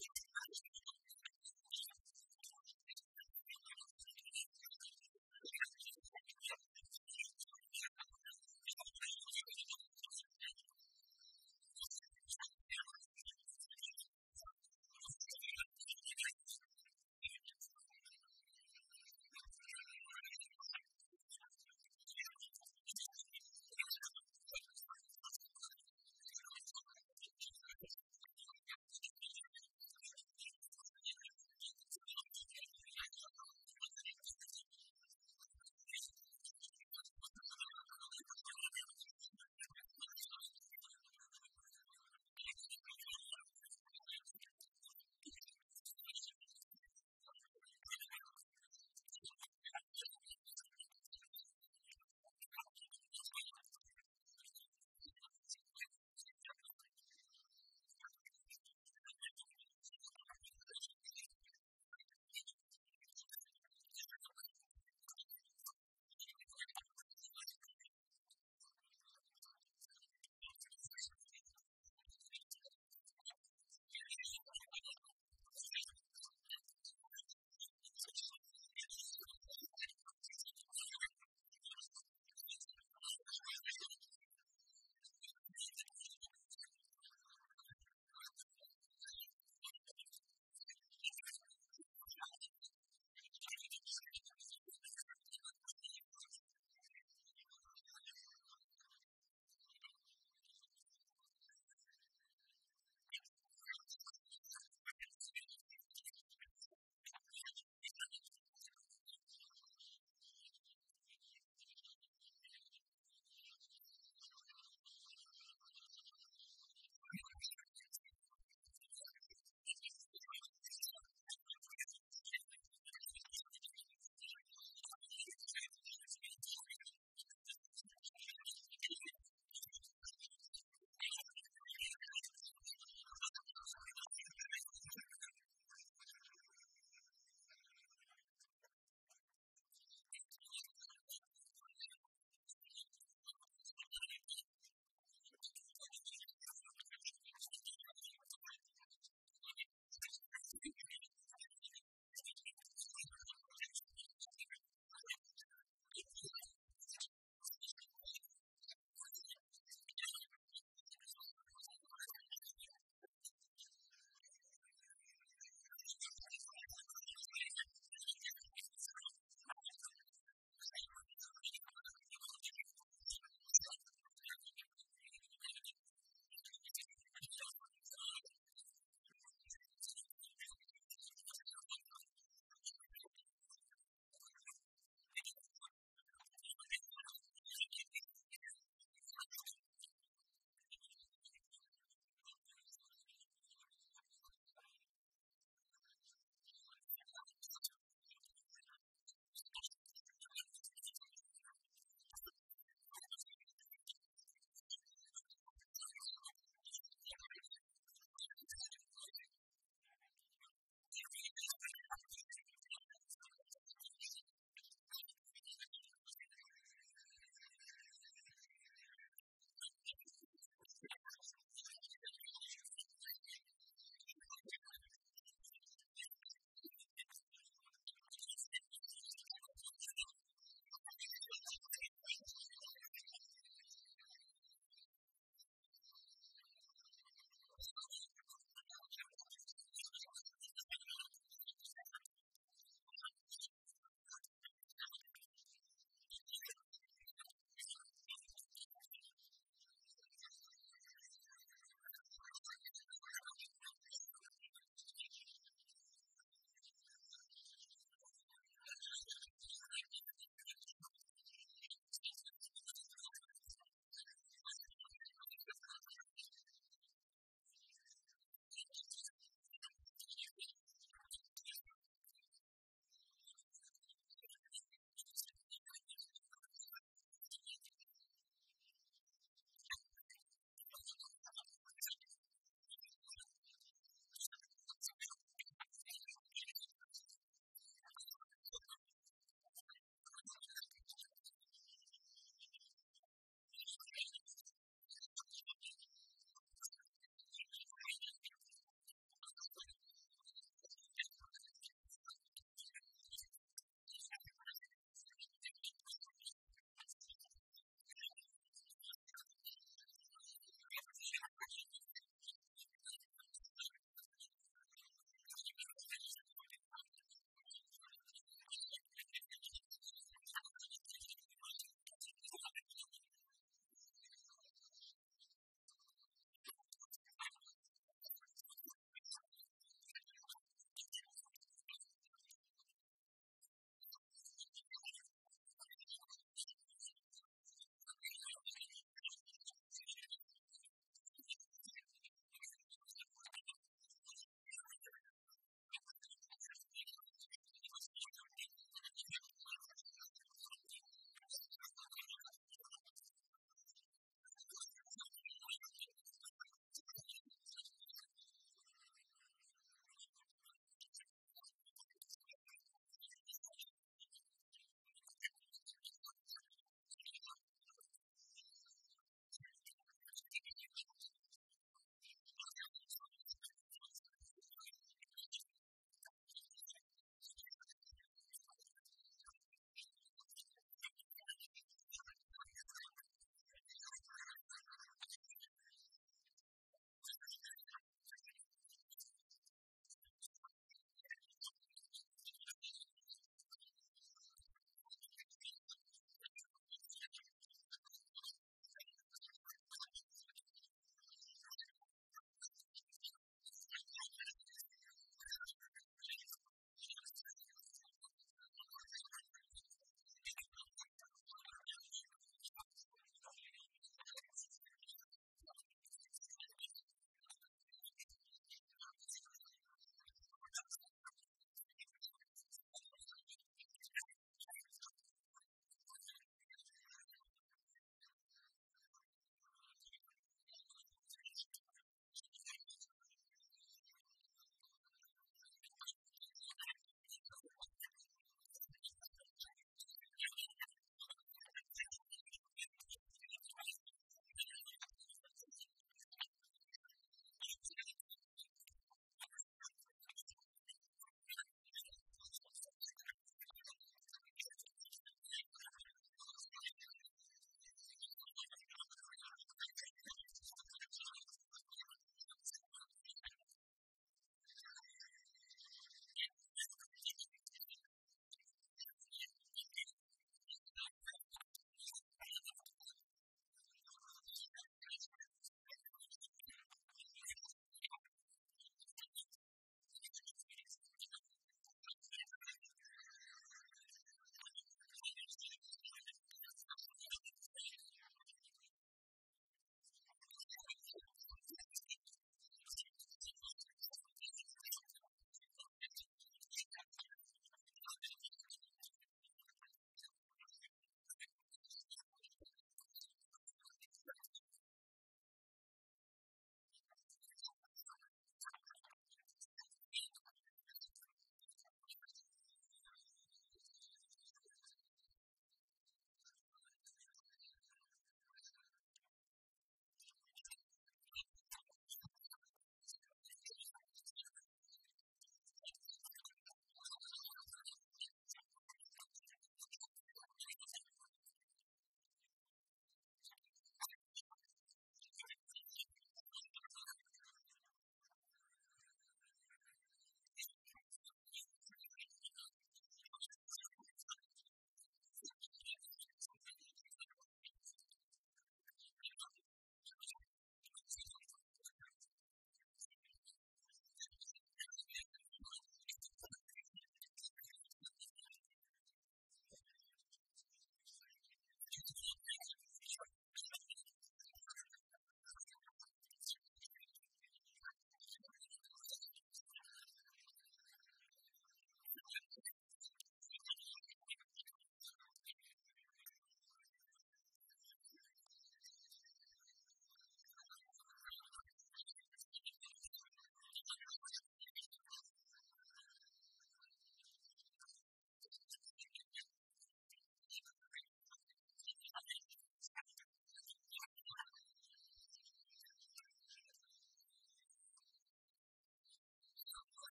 どうも。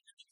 energy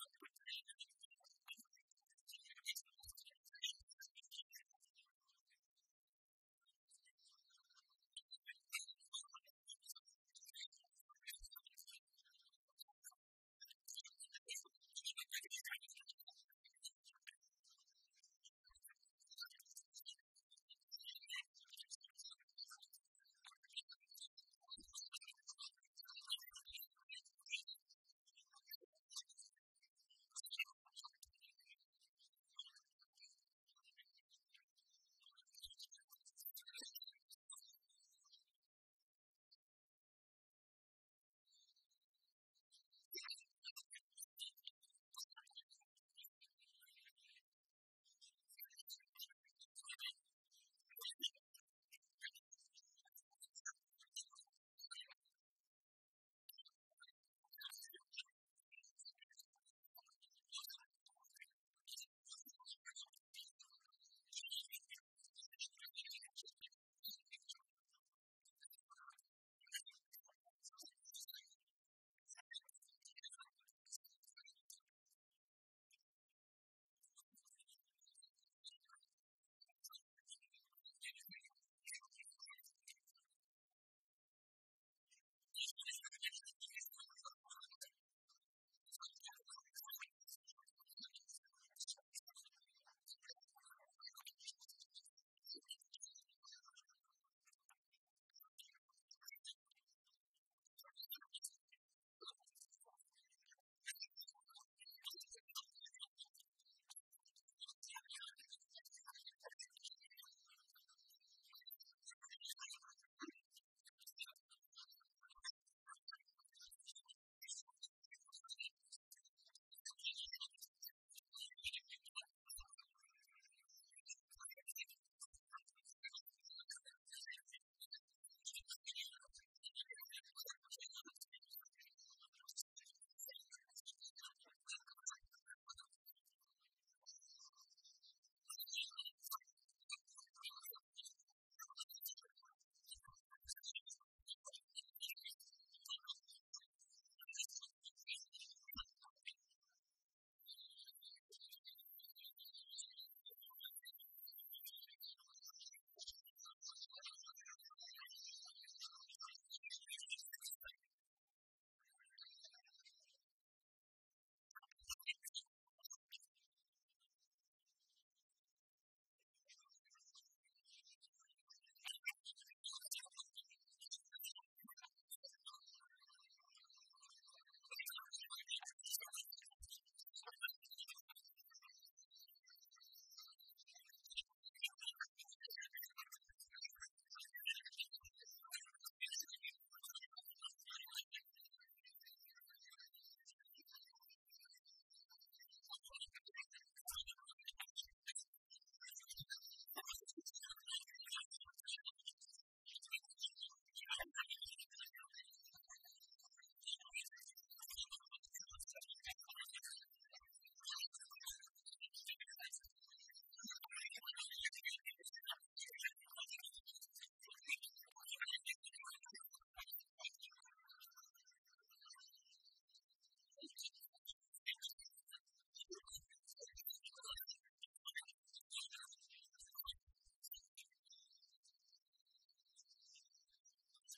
out the routine and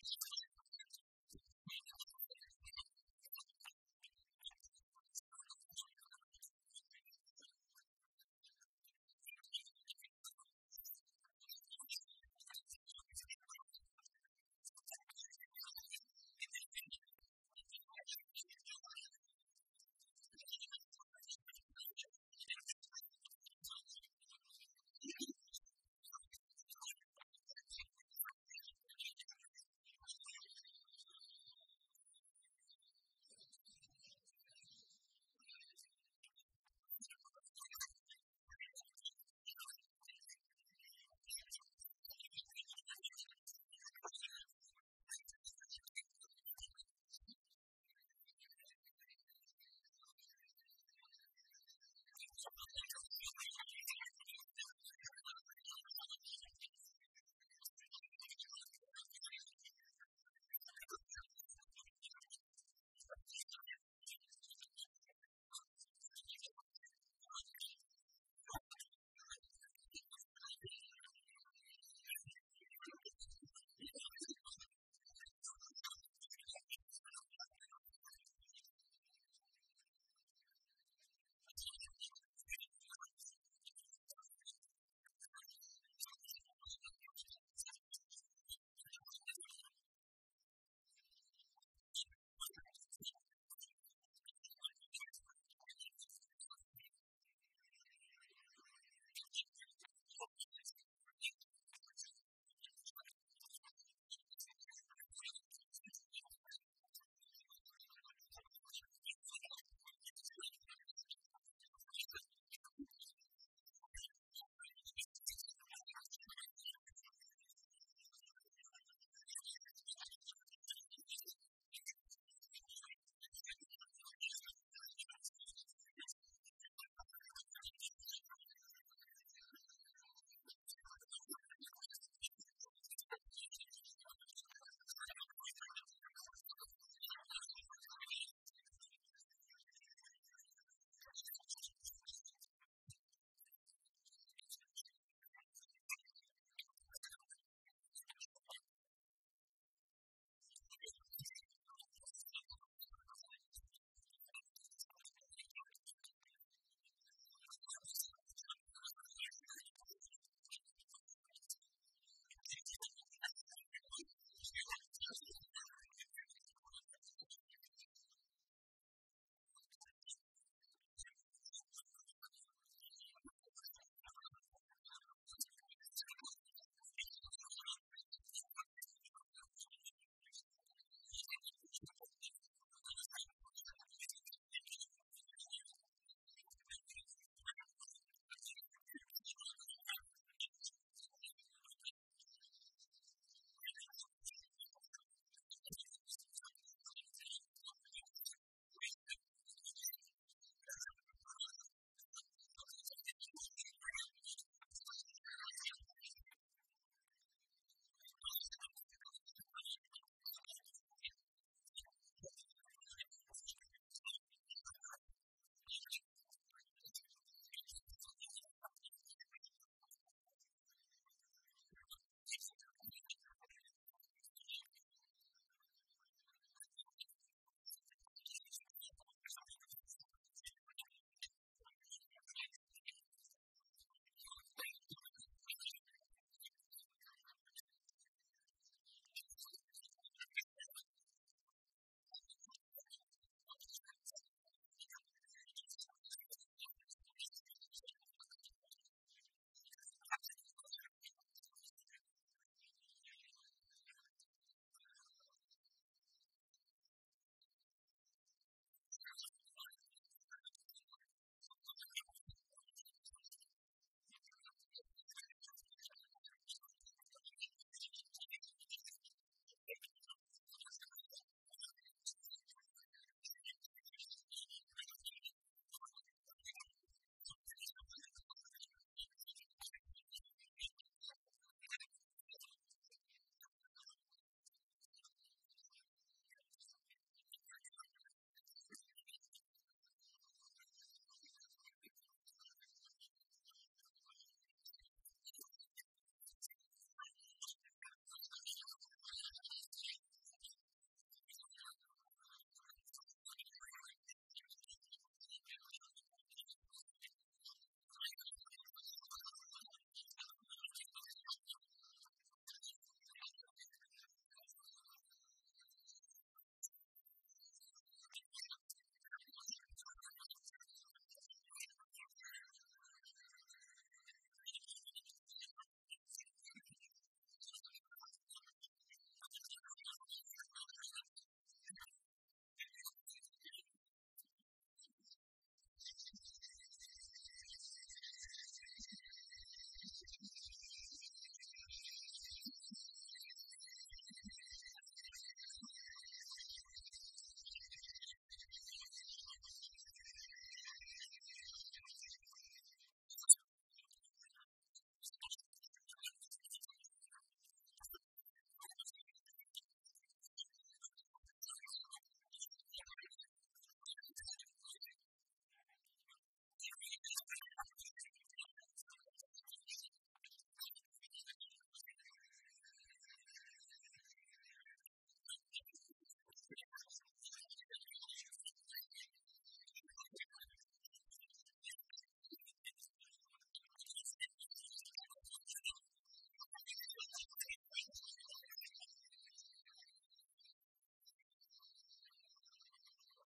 you